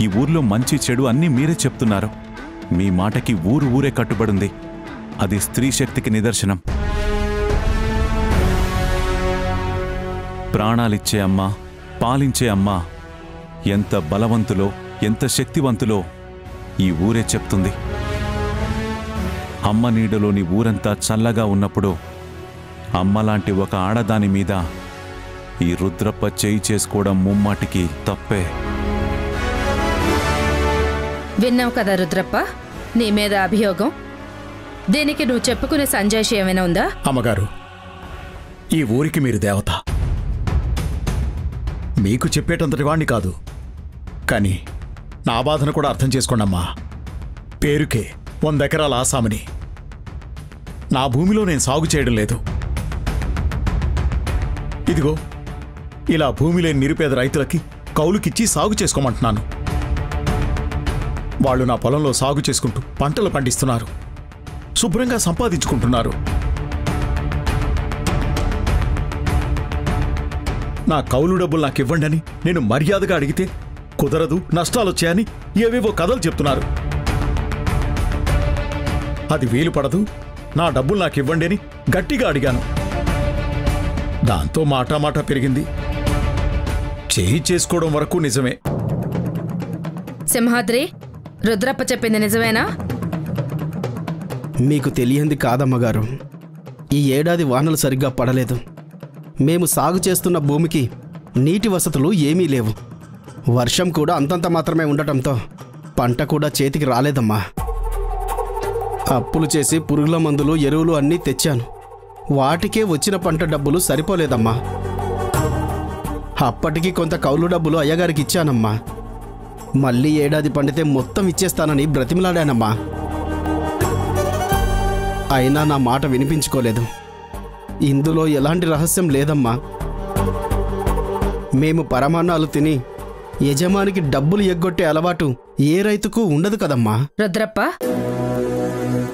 ఈ ఊర్లో మంచి చెడు అన్నీ మీరే చెప్తున్నారు. మీ మాటకి ఊరు ఊరే కట్టుబడింది. అది స్త్రీ శక్తికి నిదర్శనం. ప్రాణాలిచ్చే అమ్మ పాలించే అమ్మ ఎంత బలవంతులో ఎంత శక్తివంతులో ఈ ఊరే చెప్తుంది. అమ్మ నీడలోని ఊరంతా చల్లగా ఉన్నప్పుడు అమ్మలాంటి ఒక ఆడదాని మీద ఈ రుద్రప్ప చేయి చేసుకోవడం ముమ్మాటికి తప్పే. విన్నావు కదా రుద్రప్ప? నీ మీద అభియోగం? దీనికి నువ్వు చెప్పుకునే సంజాయిషి ఏమైనా ఉందా? అమ్మగారు ఈ ఊరికి మీరు దేవత. మీకు చెప్పేటంతటి వాణ్ణి కాదు. కానీ నా బాధను కూడా అర్థం చేసుకోండమ్మా. పేరుకే వంద ఎకరాల ఆసామిని. నా భూమిలో నేను సాగు చేయడం లేదు. ఇదిగో ఇలా భూమి లేని నిరుపేద రైతులకి కౌలుకిచ్చి సాగు చేసుకోమంటున్నాను. వాళ్ళు నా పొలంలో సాగు చేసుకుంటూ పంటలు పండిస్తున్నారు. శుభ్రంగా సంపాదించుకుంటున్నారు. నా కౌలు డబ్బులు నాకు ఇవ్వండి అని నేను మర్యాదగా అడిగితే కుదరదు నష్టాలు వచ్చాయని ఏవేవో కథలు చెప్తున్నారు. అది వీలు పడదు నా డబ్బులు నాకు ఇవ్వండి అని గట్టిగా అడిగాను. దాంతో మాట మాట పెరిగింది. చేయి చేసుకోవడం వరకు నిజమే. సింహాద్రి రుద్రప్ప చెప్పింది నిజమేనా? మీకు తెలియంది కాదమ్మగారు ఈ ఏడాది వానలు సరిగ్గా పడలేదు. మేము సాగు చేస్తున్న భూమికి నీటి వసతులు ఏమీ లేవు. వర్షం కూడా అంతంత మాత్రమే ఉండటంతో పంట కూడా చేతికి రాలేదమ్మా. అప్పులు చేసి పురుగుల మందులు ఎరువులు అన్నీ తెచ్చాను. వాటికే వచ్చిన పంట డబ్బులు సరిపోలేదమ్మా. అప్పటికి కొంత కౌలు డబ్బులు అయ్యగారికి ఇచ్చానమ్మా. మళ్ళీ ఏడాది పండితే మొత్తం ఇచ్చేస్తానని బ్రతిమలాడానమ్మా. అయినా నా మాట వినిపించుకోలేదు. ఇందులో ఎలాంటి రహస్యం లేదమ్మా. మేము పరమాన్నాలు తిని యజమానికి డబ్బులు ఎగ్గొట్టే అలవాటు ఏ రైతుకు ఉండదు కదమ్మా. రుద్రప్ప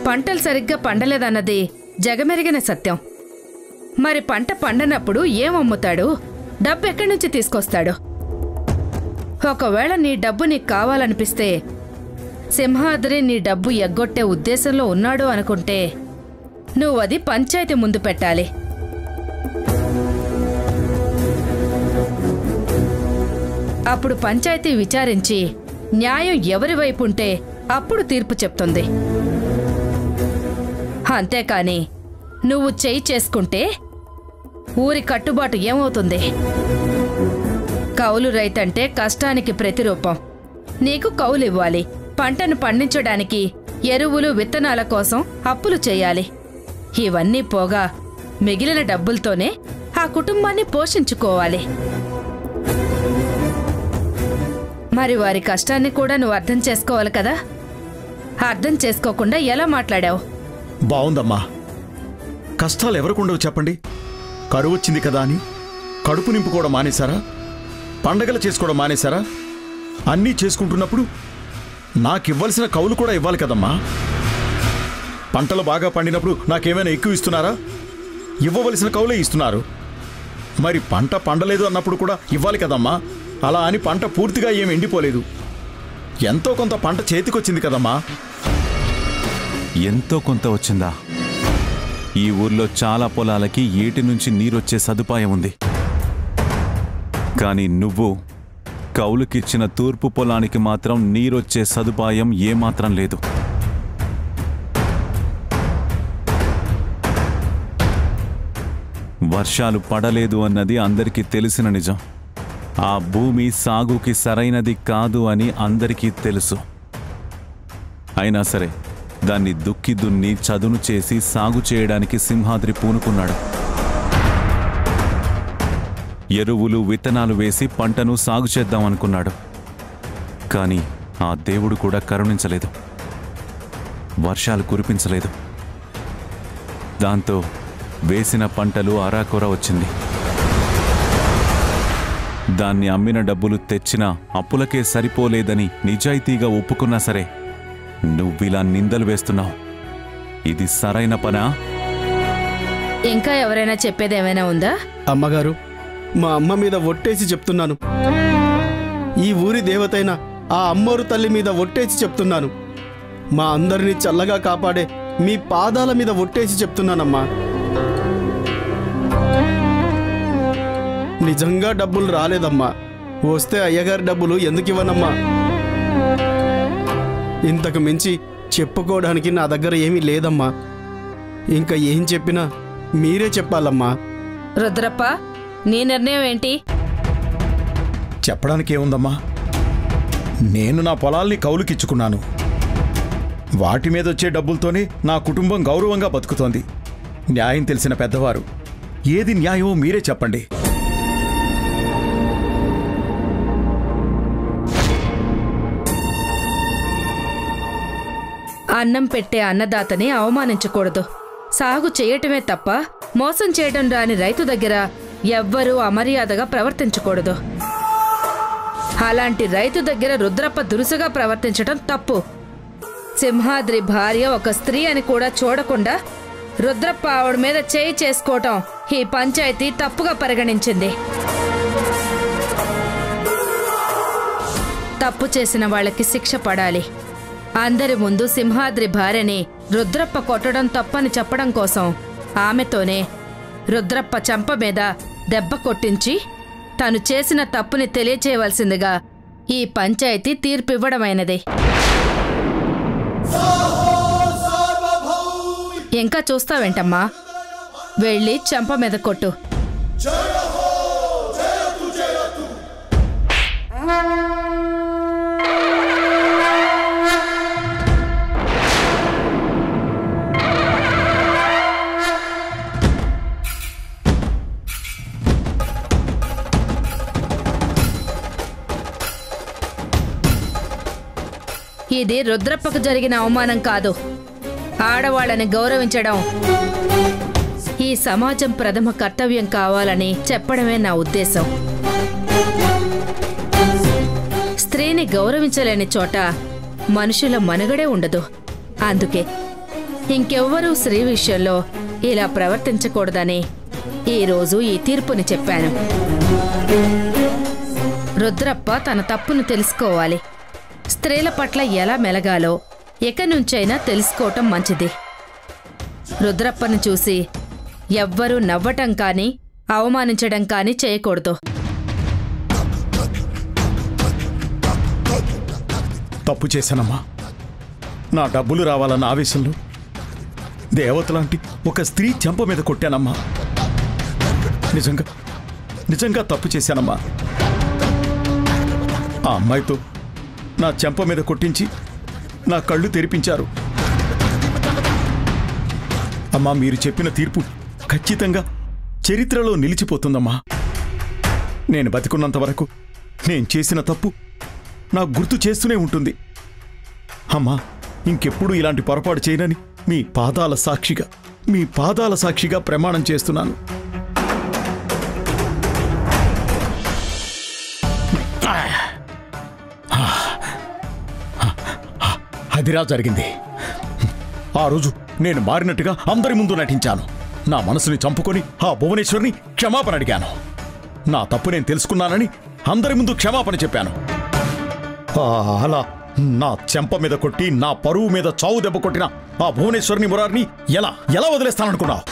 పంటలు సరిగ్గా పండలేదన్నది జగమెరిగిన సత్యం. మరి పంట పండనప్పుడు ఏం అమ్ముతాడు? డబ్బు ఎక్కడి నుంచి తీసుకొస్తాడు? ఒకవేళ నీ డబ్బు నీకు కావాలనిపిస్తే సింహాద్రి నీ డబ్బు ఎగ్గొట్టే ఉద్దేశంలో ఉన్నాడు అనుకుంటే నువ్వు అది పంచాయతీ ముందు పెట్టాలి. అప్పుడు పంచాయతీ విచారించి న్యాయం ఎవరి వైపు ఉంటే అప్పుడు తీర్పు చెప్తుంది. అంతేకాని నువ్వు చేయి చేసుకుంటే ఊరి కట్టుబాటు ఏమవుతుంది? కౌలు రైతంటే కష్టానికి ప్రతిరూపం. నీకు కౌలివ్వాలి పంటను పండించడానికి ఎరువులు విత్తనాల కోసం అప్పులు చేయాలి. ఇవన్నీ పోగా మిగిలిన డబ్బులతోనే ఆ కుటుంబాన్ని పోషించుకోవాలి. మరి వారి కష్టాన్ని కూడా నువ్వు అర్థం చేసుకోవాలి కదా? అర్థం చేసుకోకుండా ఎలా మాట్లాడావు? బావుందమ్మా. కష్టాలు ఎవరికుండవు చెప్పండి? కరువు వచ్చింది కదా అని? కడుపు నింపుకోవడం మానేశారా? పండగలు చేసుకోవడం మానేశారా? అన్నీ చేసుకుంటున్నప్పుడు నాకివ్వాల్సిన కౌలు కూడా ఇవ్వాలి కదమ్మా. పంటలు బాగా పండినప్పుడు నాకేమైనా ఎక్కువ ఇస్తున్నారా? ఇవ్వవలసిన కౌలే ఇస్తున్నారు. మరి పంట పండలేదు అన్నప్పుడు కూడా ఇవ్వాలి కదమ్మా. అలా అని పంట పూర్తిగా ఏమి ఎండిపోలేదు. ఎంతో కొంత పంట చేతికొచ్చింది కదమ్మా. ఎంతో కొంత వచ్చిందా? ఈ ఊర్లో చాలా పొలాలకి ఏటి నుంచి నీరొచ్చే సదుపాయం ఉంది. కానీ నువ్వు కౌలుకిచ్చిన తూర్పు పొలానికి మాత్రం నీరొచ్చే సదుపాయం ఏమాత్రం లేదు. వర్షాలు పడలేదు అన్నది అందరికీ తెలిసిన నిజం. ఆ భూమి సాగుకి సరైనది కాదు అని అందరికీ తెలుసు. అయినా సరే దాన్ని దుక్కి దున్ని చదును చేసి సాగు చేయడానికి సింహాద్రి పూనుకున్నాడు. ఎరువులు విత్తనాలు వేసి పంటను సాగు చేద్దామనుకున్నాడు కానీ ఆ దేవుడు కూడా కరుణించలేదు. వర్షాలు కురిపించలేదు. దాంతో వేసిన పంటలు అరాకొర వచ్చింది. దాన్ని అమ్మిన డబ్బులు తెచ్చినా అప్పులకే సరిపోలేదని నిజాయితీగా ఒప్పుకున్నా సరే నువ్విలా నిందలు వేస్తున్నావు. ఇది సరైన పనా? ఇంకా ఎవరైనా చెప్పేది ఏమైనా ఉందా? అమ్మగారు మా అమ్మ మీద ఒట్టేసి చెప్తున్నాను. ఈ ఊరి దేవతైన ఆ అమ్మోరు తల్లి మీద ఒట్టేసి చెప్తున్నాను. మా అందరినీ చల్లగా కాపాడే మీ పాదాల మీద ఒట్టేసి చెప్తున్నానమ్మా. నిజంగా డబ్బులు రాలేదమ్మా. వస్తే అయ్యగారి డబ్బులు ఎందుకు ఇవ్వనమ్మా? ఇంతకు మించి చెప్పుకోవడానికి నా దగ్గర ఏమీ లేదమ్మా. ఇంకా ఏం చెప్పినా మీరే చెప్పాలమ్మా. రుద్రప్ప నీ నిర్ణయం ఏంటి? చెప్పడానికి ఏముందమ్మా? నేను నా పొలాల్ని కౌలుకిచ్చుకున్నాను. వాటి మీద వచ్చే డబ్బులతోనే నా కుటుంబం గౌరవంగా బతుకుతోంది. న్యాయం తెలిసిన పెద్దవారు ఏది న్యాయమో మీరే చెప్పండి. అన్నం పెట్టే అన్నదాతని అవమానించకూడదు. సాగు చేయటమే తప్ప మోసం చేయడం రాని రైతు దగ్గర ఎవ్వరూ అమర్యాదగా ప్రవర్తించకూడదు. అలాంటి రైతు దగ్గర రుద్రప్ప దురుసుగా ప్రవర్తించటం తప్పు. సింహాద్రి భార్య ఒక స్త్రీ అని కూడా చూడకుండా రుద్రప్ప ఆవిడ మీద చేయి చేసుకోవటం ఈ పంచాయతీ తప్పుగా పరిగణించింది. తప్పు చేసిన వాళ్ళకి శిక్ష పడాలి. అందరి ముందు సింహాద్రి భార్యని రుద్రప్ప కొట్టడం తప్పని చెప్పడం కోసం ఆమెతోనే రుద్రప్ప చంప మీద దెబ్బ కొట్టించి తను చేసిన తప్పుని తెలియచేయవలసిందిగా ఈ పంచాయతీ తీర్పివ్వడమైనది. ఇంకా చూస్తావేంటమ్మా? వెళ్ళి చంప మీద కొట్టు. ఇది రుద్రప్పకు జరిగిన అవమానం కాదు. ఆడవాళ్ళని గౌరవించడం ఈ సమాజం ప్రథమ కర్తవ్యం కావాలని చెప్పడమే నా ఉద్దేశం. స్త్రీని గౌరవించలేని చోట మనుషుల మనుగడే ఉండదు. అందుకే ఇంకెవ్వరూ స్త్రీ విషయంలో ఇలా ప్రవర్తించకూడదని ఈరోజు ఈ తీర్పుని చెప్పాను. రుద్రప్ప తన తప్పును తెలుసుకోవాలి. స్త్రీల పట్ల ఎలా మెలగాలో ఎక్కనుంచైనా నుంచైనా తెలుసుకోవటం మంచిది. రుద్రప్పను చూసి ఎవ్వరూ నవ్వటం కానీ అవమానించడం కానీ చేయకూడదు. తప్పు చేశానమ్మా. నా డబ్బులు రావాలన్న ఆవేశంలో దేవతలాంటి ఒక స్త్రీ చెంప మీద కొట్టానమ్మా. నిజంగా నిజంగా తప్పు చేశానమ్మా. ఆ అమ్మాయితో నా చెంప మీద కొట్టించి నా కళ్ళు తెరిపించారు. అమ్మా మీరు చెప్పిన తీర్పు ఖచ్చితంగా చరిత్రలో నిలిచిపోతుందమ్మా. నేను బతికున్నంత వరకు నేను చేసిన తప్పు నాకు గుర్తు చేస్తూనే ఉంటుంది. అమ్మా ఇంకెప్పుడు ఇలాంటి పొరపాటు చేయనని మీ పాదాల సాక్షిగా మీ పాదాల సాక్షిగా ప్రమాణం చేస్తున్నాను. అదిరా జరిగింది. ఆ రోజు నేను మారినట్టుగా అందరి ముందు నటించాను. నా మనసుని చంపుకొని ఆ భువనేశ్వర్ని క్షమాపణ అడిగాను. నా తప్పు నేను తెలుసుకున్నానని అందరి ముందు క్షమాపణ చెప్పాను. అలా నా చెంప మీద కొట్టి నా పరువు మీద చావు దెబ్బ కొట్టిన ఆ భువనేశ్వరిని మురారిని ఎలా ఎలా వదిలేస్తాననుకున్నావు?